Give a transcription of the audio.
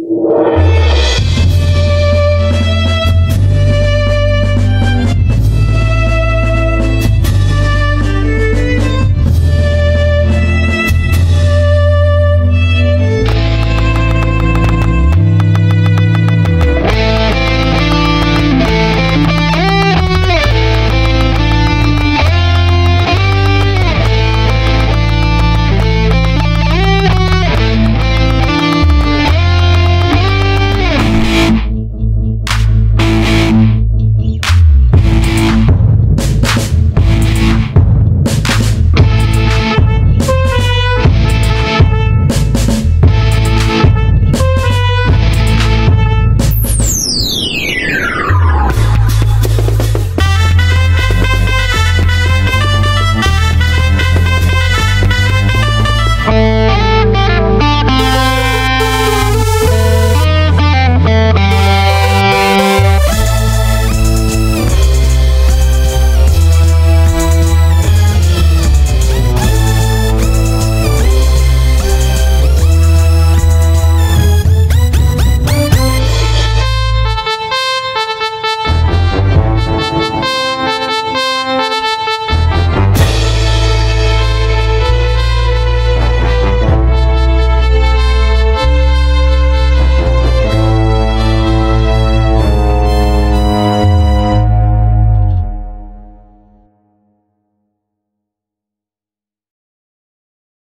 you